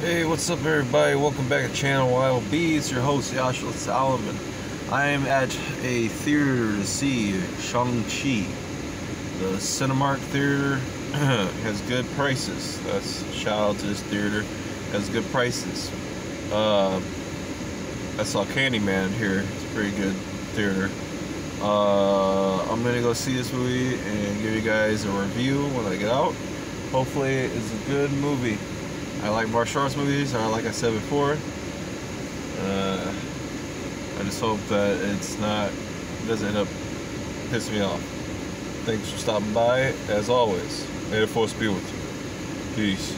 Hey, what's up, everybody? Welcome back to Channel Wild Bees. Your host, Yashua Solomon. I am at a theater to see Shang-Chi. The Cinemark Theater has good prices. That's shout out to this theater. Has good prices. Uh, I saw Candyman here. It's pretty good theater. Uh, I'm gonna go see this movie and give you guys a review when I get out. Hopefully, it's a good movie. I like martial arts movies, or like I said before. Uh, I just hope that it's not it doesn't end up pissing me off. Thanks for stopping by. As always, may the force be with you. Peace.